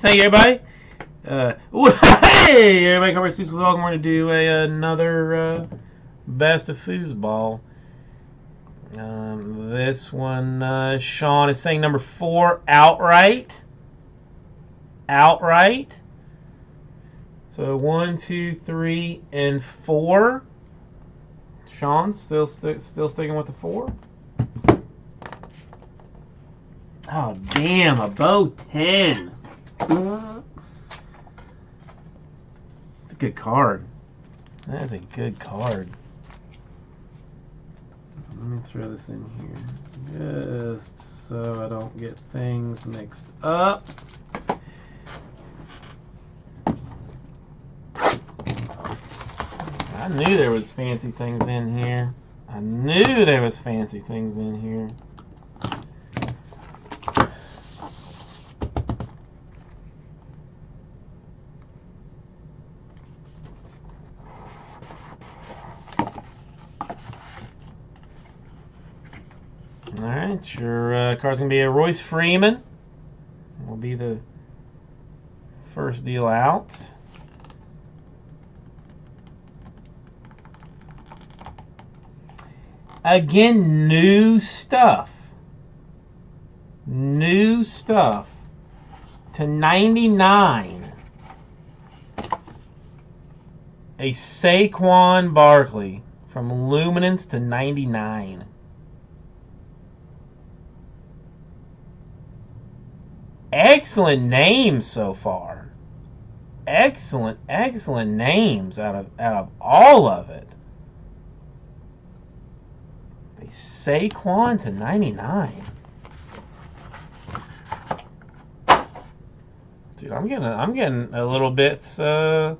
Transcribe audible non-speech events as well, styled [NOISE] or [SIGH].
Thank you, everybody. Uh, [LAUGHS] hey, everybody, Carver Suits with welcome. We're going to do a, another uh, Best of Foosball. Um, this one, uh, Sean is saying number four, outright. Outright. So one, two, three, and four. Sean still st- still sticking with the four. Oh damn, a bow ten. It's a good card. That is a good card. Let me throw this in here. Just so I don't get things mixed up. I knew there was fancy things in here. I knew there was fancy things in here. All right, your uh, card's gonna be a Royce Freeman. Will be the first deal out. Again, new stuff. New stuff. To 99. A Saquon Barkley from Luminance to 99. Excellent names so far. Excellent, excellent names out of out of all of it. A Saquon to 99. Dude, I'm getting I'm getting a little bit uh